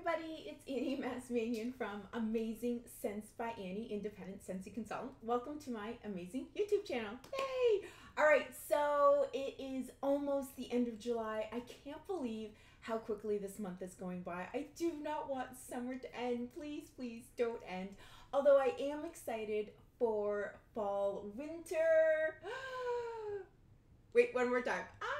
everybody, it's Annie Mazmanian from Amazing Scents by Annie, Independent Scentsy Consultant. Welcome to my amazing YouTube channel. Yay! Alright, so it is almost the end of July. I can't believe how quickly this month is going by. I do not want summer to end. Please, please don't end. Although I am excited for fall, winter. Wait, one more time. Ah!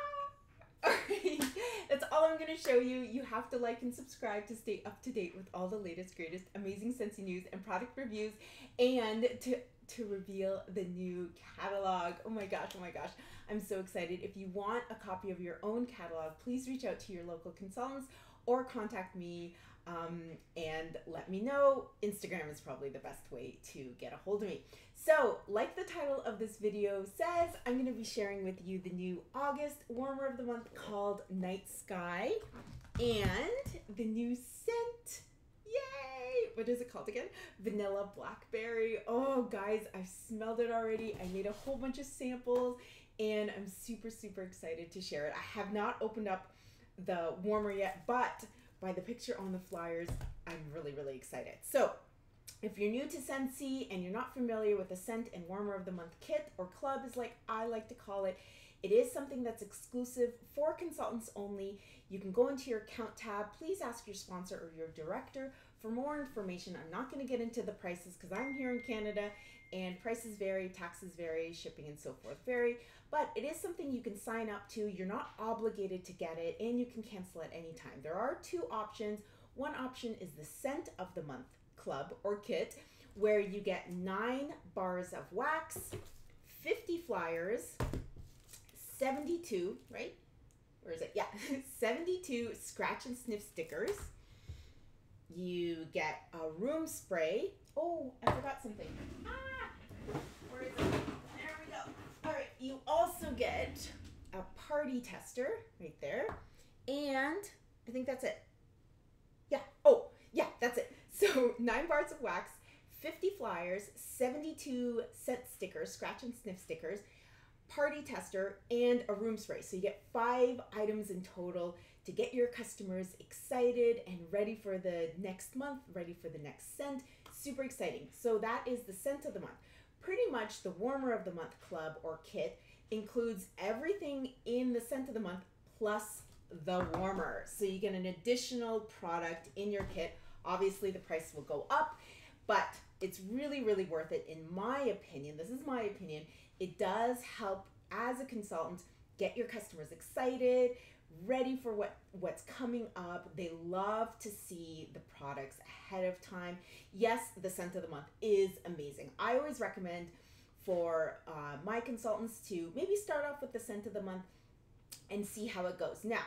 That's all I'm going to show you. You have to like and subscribe to stay up to date with all the latest, greatest, amazing Scentsy news and product reviews, and to to reveal the new catalog. Oh my gosh, oh my gosh. I'm so excited. If you want a copy of your own catalog, please reach out to your local consultants or contact me um, and let me know. Instagram is probably the best way to get a hold of me. So, like the title of this video says, I'm going to be sharing with you the new August warmer of the month called Night Sky and the new scent. Yay! What is it called again? Vanilla Blackberry. Oh, guys, I've smelled it already. I made a whole bunch of samples and I'm super, super excited to share it. I have not opened up the warmer yet, but by the picture on the flyers, I'm really, really excited. So, if you're new to Scentsy and you're not familiar with the Scent and Warmer of the Month kit or club, is like I like to call it, it is something that's exclusive for consultants only. You can go into your account tab. Please ask your sponsor or your director for more information. I'm not going to get into the prices because I'm here in Canada and prices vary, taxes vary, shipping and so forth vary. But it is something you can sign up to. You're not obligated to get it and you can cancel at any time. There are two options. One option is the Scent of the Month club or kit where you get nine bars of wax, 50 flyers, 72, right? Where is it? Yeah, 72 scratch and sniff stickers. You get a room spray. Oh, I forgot something. Ah, where is it? There we go. All right, you also get a party tester right there. And I think that's it. Yeah. Oh, yeah, that's it. So nine bars of wax, 50 flyers, 72 scent stickers, scratch and sniff stickers, party tester, and a room spray. So you get five items in total to get your customers excited and ready for the next month, ready for the next scent. Super exciting. So that is the scent of the month. Pretty much the warmer of the month club or kit includes everything in the scent of the month plus the warmer. So you get an additional product in your kit Obviously, the price will go up, but it's really, really worth it, in my opinion. This is my opinion. It does help as a consultant get your customers excited, ready for what what's coming up. They love to see the products ahead of time. Yes, the scent of the month is amazing. I always recommend for uh, my consultants to maybe start off with the scent of the month and see how it goes. Now,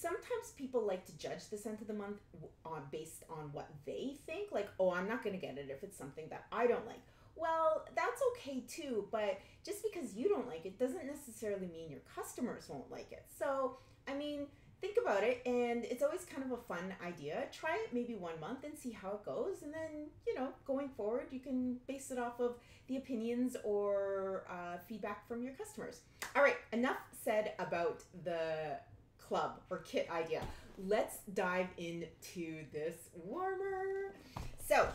sometimes people like to judge the scent of the month on based on what they think like oh i'm not going to get it if it's something that i don't like well that's okay too but just because you don't like it doesn't necessarily mean your customers won't like it so i mean think about it and it's always kind of a fun idea try it maybe one month and see how it goes and then you know going forward you can base it off of the opinions or uh, feedback from your customers all right enough said about the club or kit idea. Let's dive into this warmer. So,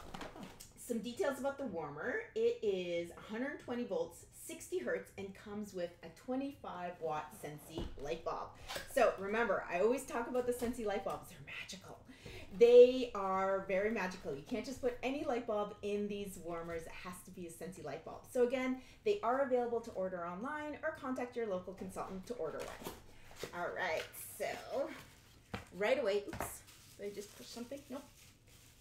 some details about the warmer. It is 120 volts, 60 hertz, and comes with a 25 watt Scentsy light bulb. So remember, I always talk about the Scentsy light bulbs. They're magical. They are very magical. You can't just put any light bulb in these warmers. It has to be a Scentsy light bulb. So again, they are available to order online or contact your local consultant to order one. All right, so right away, oops, did I just push something? Nope.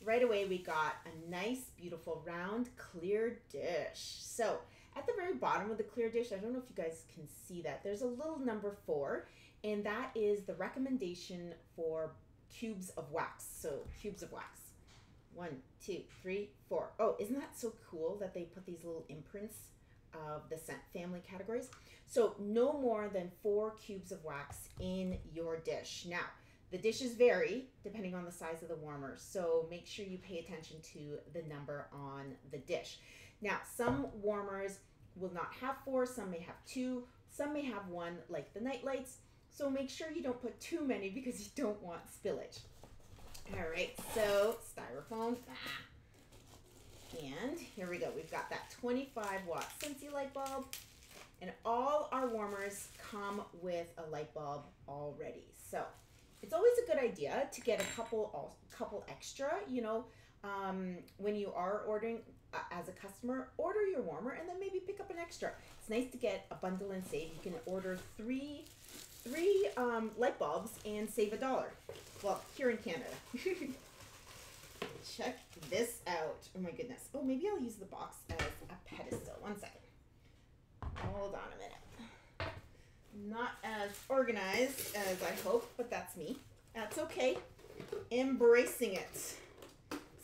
Right away, we got a nice, beautiful, round, clear dish. So at the very bottom of the clear dish, I don't know if you guys can see that, there's a little number four, and that is the recommendation for cubes of wax. So cubes of wax. One, two, three, four. Oh, isn't that so cool that they put these little imprints of the scent family categories. So no more than four cubes of wax in your dish. Now, the dishes vary depending on the size of the warmer, so make sure you pay attention to the number on the dish. Now, some warmers will not have four, some may have two, some may have one, like the night lights. So make sure you don't put too many because you don't want spillage. All right, so styrofoam. Ah. And here we go. We've got that 25 watt Scentsy light bulb. And all our warmers come with a light bulb already. So it's always a good idea to get a couple, a couple extra. You know, um, when you are ordering uh, as a customer, order your warmer and then maybe pick up an extra. It's nice to get a bundle and save. You can order three, three um, light bulbs and save a dollar. Well, here in Canada. Check this out. Oh my goodness. Oh, maybe I'll use the box as a pedestal. One second. Hold on a minute. Not as organized as I hope, but that's me. That's okay. Embracing it.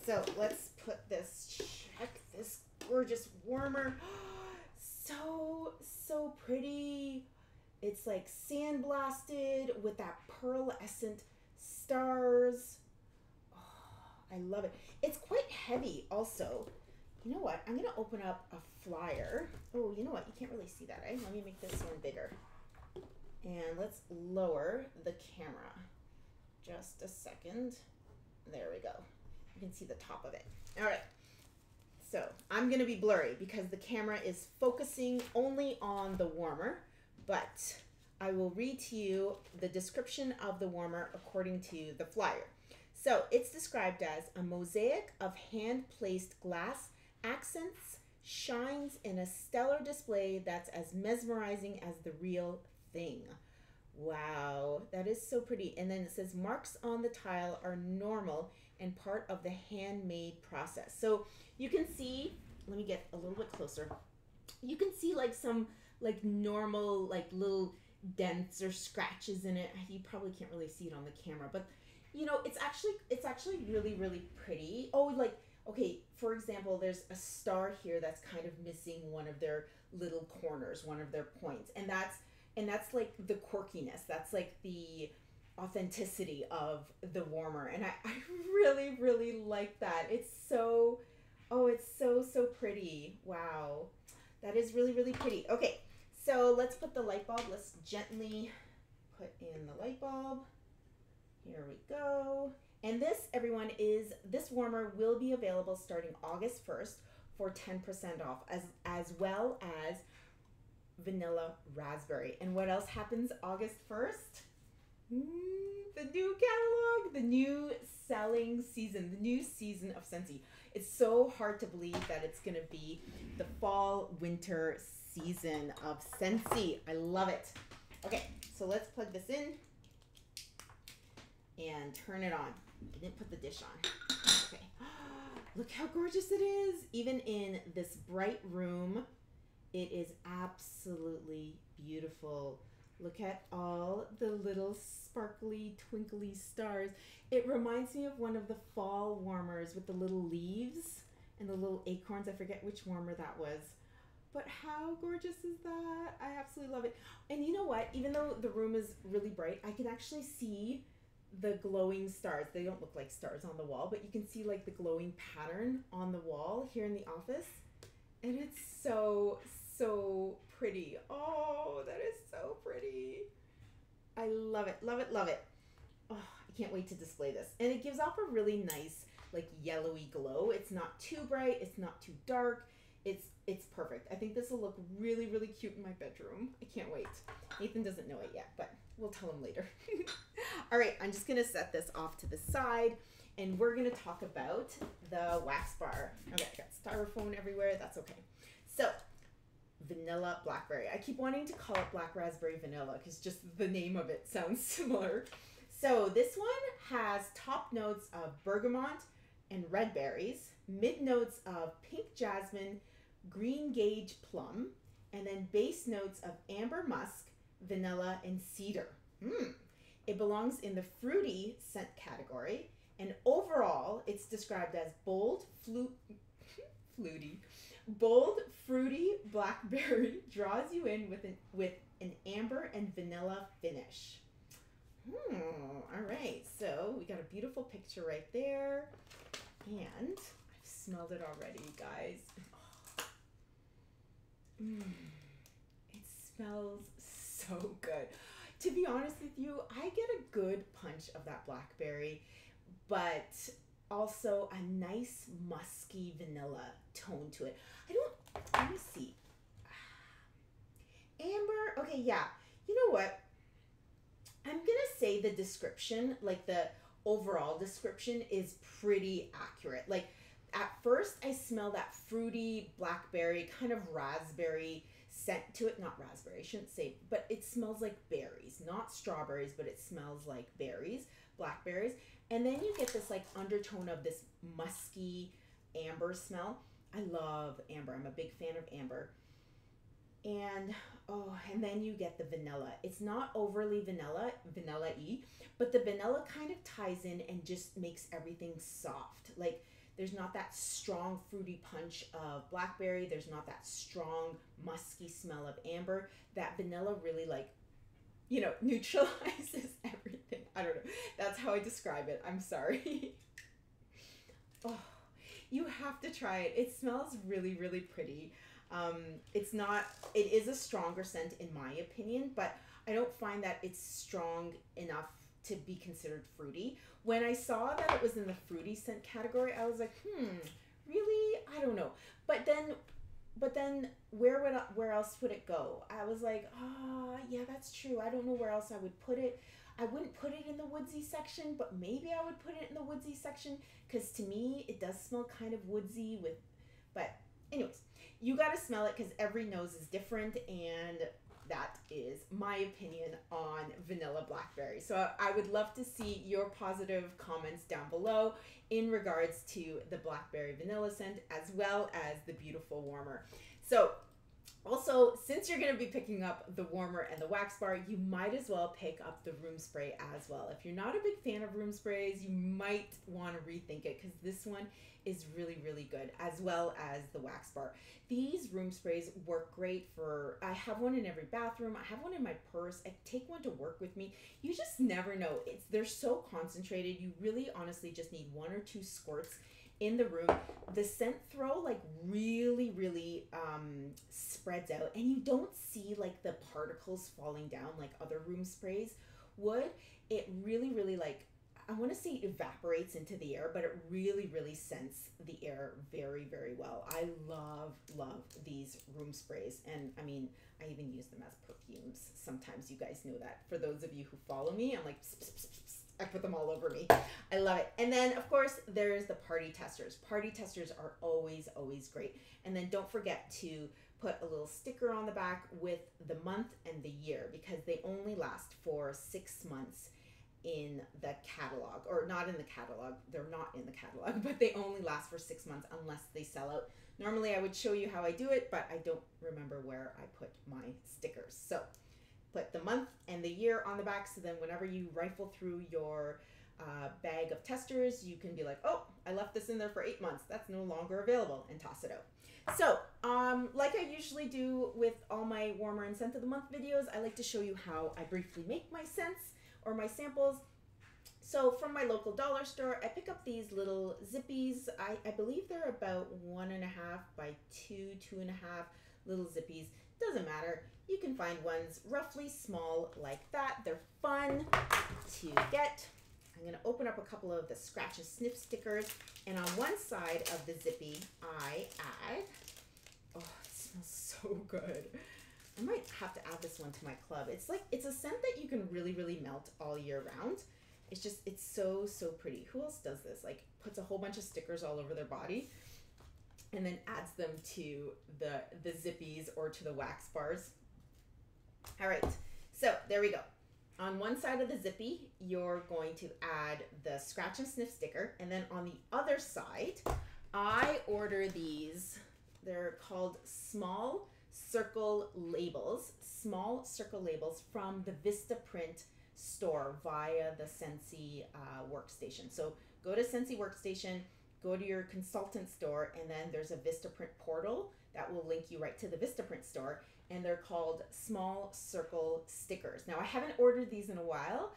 So let's put this, check this gorgeous warmer. So, so pretty. It's like sandblasted with that pearlescent stars. Oh, I love it. It's quite heavy also. You know what? I'm going to open up a flyer. Oh, you know what? You can't really see that, eh? Let me make this one bigger. And let's lower the camera. Just a second. There we go. You can see the top of it. All right. So I'm going to be blurry because the camera is focusing only on the warmer, but I will read to you the description of the warmer according to the flyer. So it's described as a mosaic of hand placed glass accents, shines in a stellar display that's as mesmerizing as the real thing. Wow, that is so pretty. And then it says marks on the tile are normal and part of the handmade process. So you can see, let me get a little bit closer. You can see like some like normal like little dents or scratches in it. You probably can't really see it on the camera, but you know, it's actually it's actually really really pretty. Oh, like okay, for example, there's a star here that's kind of missing one of their little corners, one of their points. And that's and that's like the quirkiness. That's like the authenticity of the warmer. And I, I really, really like that. It's so oh, it's so, so pretty. Wow. That is really, really pretty. Okay, so let's put the light bulb. Let's gently put in the light bulb. Here we go. And this, everyone, is this warmer will be available starting August 1st for 10% off, as as well as vanilla raspberry. And what else happens August 1st? Mm, the new catalog, the new selling season, the new season of Scentsy. It's so hard to believe that it's going to be the fall winter season of Scentsy. I love it. Okay, so let's plug this in and turn it on. I didn't put the dish on. Okay. Look how gorgeous it is. Even in this bright room, it is absolutely beautiful. Look at all the little sparkly, twinkly stars. It reminds me of one of the fall warmers with the little leaves and the little acorns. I forget which warmer that was. But how gorgeous is that? I absolutely love it. And you know what? Even though the room is really bright, I can actually see the glowing stars. They don't look like stars on the wall, but you can see like the glowing pattern on the wall here in the office. And it's so, so pretty. Oh, that is so pretty. I love it, love it, love it. Oh, I can't wait to display this. And it gives off a really nice, like yellowy glow. It's not too bright, it's not too dark. It's it's perfect. I think this will look really, really cute in my bedroom. I can't wait. Nathan doesn't know it yet, but we'll tell him later. All right, I'm just gonna set this off to the side and we're gonna talk about the wax bar. Okay, I got styrofoam everywhere, that's okay. So, vanilla blackberry. I keep wanting to call it black raspberry vanilla because just the name of it sounds similar. So this one has top notes of bergamot and red berries, mid notes of pink jasmine, green gage plum, and then base notes of amber musk, vanilla, and cedar. Mm. It belongs in the fruity scent category, and overall, it's described as bold, flute, fluty, bold, fruity blackberry draws you in with an with an amber and vanilla finish. Hmm. All right. So we got a beautiful picture right there, and I've smelled it already, guys. Mm. It smells so good. To be honest with you, I get a good punch of that blackberry but also a nice musky vanilla tone to it. I don't, let me see. Amber, okay, yeah. You know what? I'm gonna say the description, like the overall description, is pretty accurate. Like at first, I smell that fruity blackberry, kind of raspberry scent to it. Not raspberry, I shouldn't say, but it smells like berries, not strawberries, but it smells like berries, blackberries. And then you get this like undertone of this musky amber smell. I love amber. I'm a big fan of amber. And oh, and then you get the vanilla. It's not overly vanilla, vanilla y, but the vanilla kind of ties in and just makes everything soft. Like there's not that strong fruity punch of blackberry. There's not that strong musky smell of amber. That vanilla really like, you know, neutralizes everything. I don't know. That's how I describe it. I'm sorry. oh, you have to try it. It smells really, really pretty. Um, it's not. It is a stronger scent in my opinion, but I don't find that it's strong enough to be considered fruity. When I saw that it was in the fruity scent category, I was like, hmm, really? I don't know. But then, but then where would I, where else would it go? I was like, ah, oh, yeah, that's true. I don't know where else I would put it. I wouldn't put it in the woodsy section, but maybe I would put it in the woodsy section because to me it does smell kind of woodsy with. But anyways, you got to smell it because every nose is different and that is my opinion on vanilla blackberry. So I would love to see your positive comments down below in regards to the blackberry vanilla scent as well as the beautiful warmer. So also, since you're going to be picking up the warmer and the wax bar, you might as well pick up the room spray as well. If you're not a big fan of room sprays, you might want to rethink it because this one is really, really good, as well as the wax bar. These room sprays work great for, I have one in every bathroom. I have one in my purse. I take one to work with me. You just never know. It's They're so concentrated. You really honestly just need one or two squirts in the room the scent throw like really really um spreads out and you don't see like the particles falling down like other room sprays would. It really really like i want to say evaporates into the air but it really really scents the air very very well. I love love these room sprays and i mean i even use them as perfumes sometimes you guys know that. For those of you who follow me i'm like pss, pss, pss, I put them all over me. I love it. And then, of course, there's the party testers. Party testers are always, always great. And then don't forget to put a little sticker on the back with the month and the year because they only last for six months in the catalog or not in the catalog they're not in the catalog but they only last for six months unless they sell out normally i would show you how i do it but i don't remember where i put my stickers so put the month and the year on the back so then whenever you rifle through your uh, bag of testers, you can be like, oh, I left this in there for eight months. That's no longer available and toss it out. So, um, like I usually do with all my warmer and scent of the month videos, I like to show you how I briefly make my scents or my samples. So from my local dollar store, I pick up these little zippies. I, I believe they're about one and a half by two, two and a half little zippies. Doesn't matter. You can find ones roughly small like that. They're fun to get. I'm to open up a couple of the scratch and stickers. And on one side of the zippy, I add, oh, it smells so good. I might have to add this one to my club. It's like, it's a scent that you can really, really melt all year round. It's just, it's so, so pretty. Who else does this? Like puts a whole bunch of stickers all over their body and then adds them to the, the zippies or to the wax bars. All right, so there we go. On one side of the zippy, you're going to add the scratch and sniff sticker. And then on the other side, I order these. They're called small circle labels, small circle labels from the Vistaprint store via the Scentsy uh, workstation. So go to Scentsy workstation, go to your consultant store, and then there's a Vistaprint portal that will link you right to the Vistaprint store and they're called small circle stickers. Now, I haven't ordered these in a while,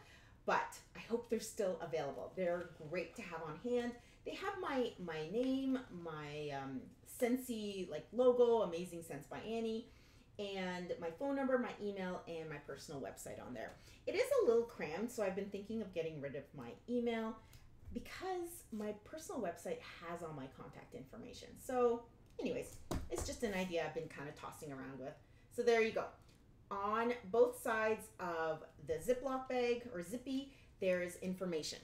but I hope they're still available. They're great to have on hand. They have my my name, my um, like logo, Amazing Scents by Annie, and my phone number, my email, and my personal website on there. It is a little crammed, so I've been thinking of getting rid of my email, because my personal website has all my contact information. So, anyways, it's just an idea I've been kind of tossing around with. So, there you go. On both sides of the Ziploc bag or Zippy, there's information.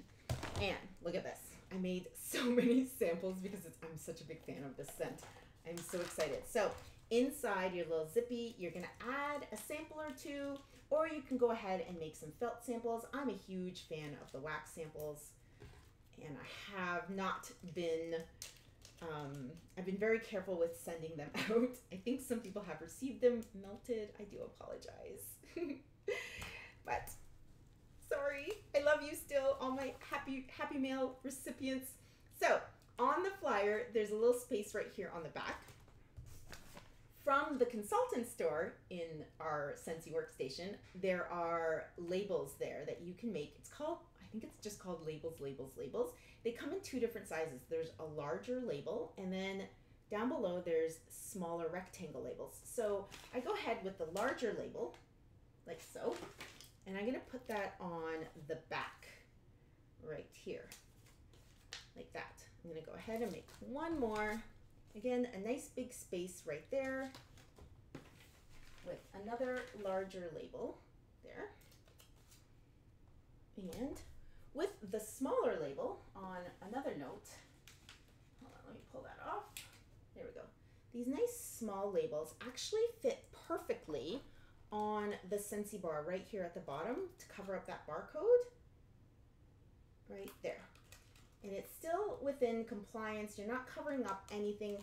And look at this. I made so many samples because I'm such a big fan of this scent. I'm so excited. So, inside your little Zippy, you're to add a sample or two, or you can go ahead and make some felt samples. I'm a huge fan of the wax samples and I have not been. Um, I've been very careful with sending them out. I think some people have received them melted. I do apologize, but sorry. I love you still, all my happy happy mail recipients. So on the flyer, there's a little space right here on the back. From the consultant store in our Scentsy workstation, there are labels there that you can make. It's called think it's just called labels, labels, labels. They come in two different sizes. There's a larger label, and then down below there's smaller rectangle labels. So I go ahead with the larger label, like so, and I'm gonna put that on the back right here, like that. I'm gonna go ahead and make one more. Again, a nice big space right there with another larger label there. And with the smaller label on another note, hold on, let me pull that off. There we go. These nice small labels actually fit perfectly on the Scentsy bar right here at the bottom to cover up that barcode. Right there. And it's still within compliance. You're not covering up anything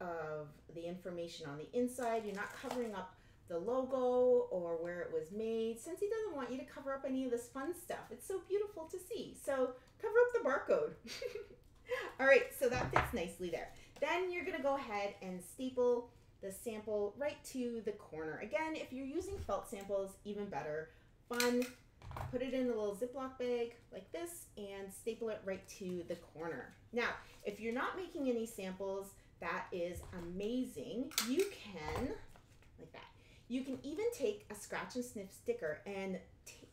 of the information on the inside. You're not covering up the logo or where it was made. Scentsy doesn't want you to cover up any of this fun stuff. It's so beautiful to see. So cover up the barcode. All right, so that fits nicely there. Then you're gonna go ahead and staple the sample right to the corner. Again, if you're using felt samples, even better. Fun. Put it in a little Ziploc bag like this and staple it right to the corner. Now, if you're not making any samples, that is amazing. You can, like that, you can even take a scratch and sniff sticker and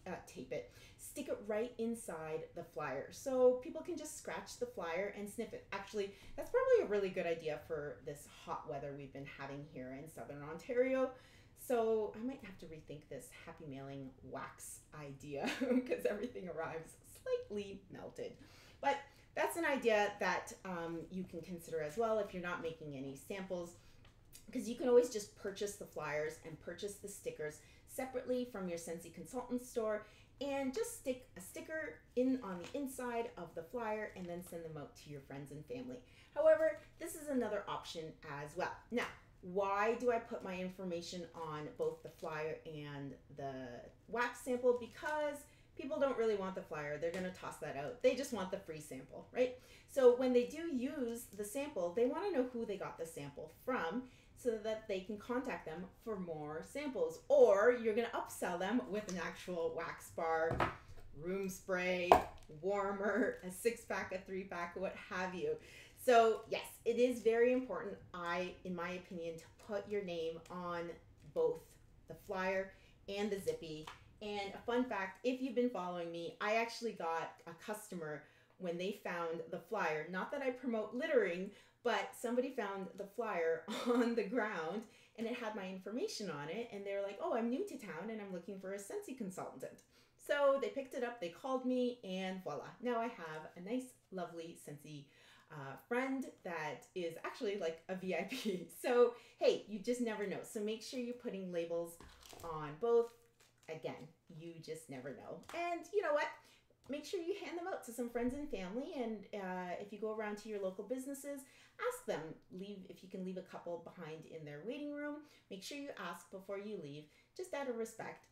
uh, tape it, stick it right inside the flyer. So people can just scratch the flyer and sniff it. Actually, that's probably a really good idea for this hot weather we've been having here in southern Ontario. So I might have to rethink this happy mailing wax idea because everything arrives slightly melted. But that's an idea that um, you can consider as well if you're not making any samples because you can always just purchase the flyers and purchase the stickers separately from your Scentsy consultant store and just stick a sticker in on the inside of the flyer and then send them out to your friends and family. However, this is another option as well. Now, why do I put my information on both the flyer and the wax sample? Because people don't really want the flyer. They're going to toss that out. They just want the free sample, right? So when they do use the sample, they want to know who they got the sample from so that they can contact them for more samples. Or you're going to upsell them with an actual wax bar, room spray, warmer, a six pack, a three pack, what have you. So, yes, it is very important, I, in my opinion, to put your name on both the flyer and the zippy. And a fun fact if you've been following me, I actually got a customer when they found the flyer. Not that I promote littering, but somebody found the flyer on the ground and it had my information on it. And they're like, oh, I'm new to town and I'm looking for a Scentsy consultant. So they picked it up, they called me, and voila. Now I have a nice, lovely Scentsy uh, friend that is actually like a VIP. So, hey, you just never know. So make sure you're putting labels on both. Again, you just never know. And you know what? Make sure you hand them out to some friends and family. And uh, if you go around to your local businesses, ask them. Leave if you can leave a couple behind in their waiting room. Make sure you ask before you leave, just out of respect.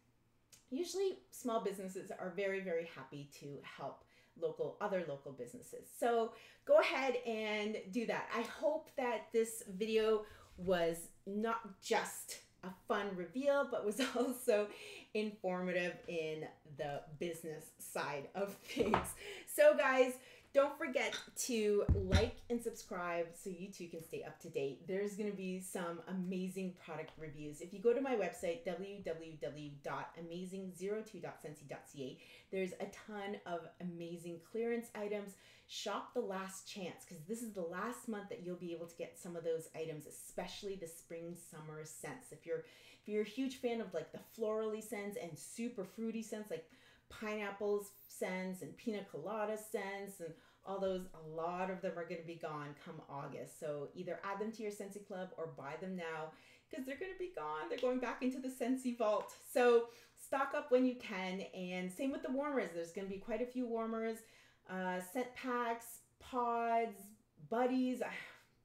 Usually, small businesses are very, very happy to help local other local businesses. So go ahead and do that. I hope that this video was not just a fun reveal, but was also informative in the business side of things. So, guys, don't forget to like and subscribe so you too can stay up to date. There's going to be some amazing product reviews. If you go to my website, www.amazing02.scentsy.ca, there's a ton of amazing clearance items. Shop the last chance because this is the last month that you'll be able to get some of those items, especially the spring summer scents. If you're if you're a huge fan of like the florally scents and super fruity scents like pineapples scents and pina colada scents and all those a lot of them are going to be gone come august. So either add them to your scentsy club or buy them now because they're going to be gone. They're going back into the scentsy vault. So stock up when you can and same with the warmers. There's going to be quite a few warmers uh, scent packs pods buddies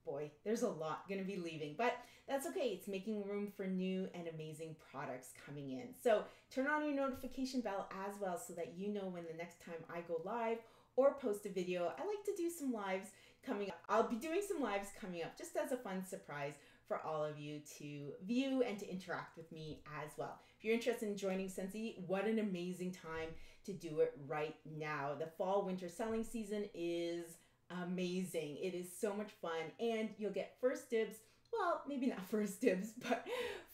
boy there's a lot going to be leaving but that's okay. It's making room for new and amazing products coming in. So turn on your notification bell as well so that you know when the next time I go live or post a video. I like to do some lives coming up. I'll be doing some lives coming up just as a fun surprise for all of you to view and to interact with me as well. If you're interested in joining Scentsy, what an amazing time to do it right now. The fall winter selling season is amazing. It is so much fun and you'll get first dibs well, maybe not first dibs, but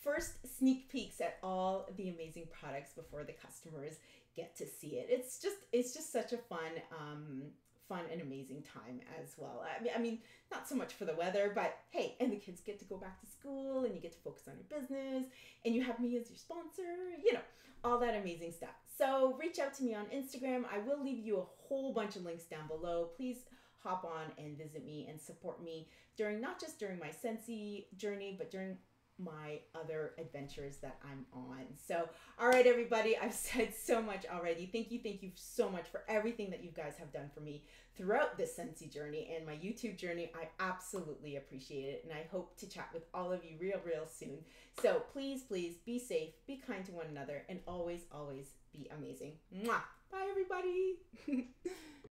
first sneak peeks at all the amazing products before the customers get to see it. It's just it's just such a fun um fun and amazing time as well. I mean, I mean, not so much for the weather, but hey, and the kids get to go back to school and you get to focus on your business and you have me as your sponsor, you know, all that amazing stuff. So reach out to me on Instagram. I will leave you a whole bunch of links down below. Please hop on and visit me and support me during not just during my Scentsy journey, but during my other adventures that I'm on. So, all right, everybody, I've said so much already. Thank you, thank you so much for everything that you guys have done for me throughout this Scentsy journey and my YouTube journey. I absolutely appreciate it, and I hope to chat with all of you real, real soon. So, please, please be safe, be kind to one another, and always, always be amazing. Mwah! Bye, everybody.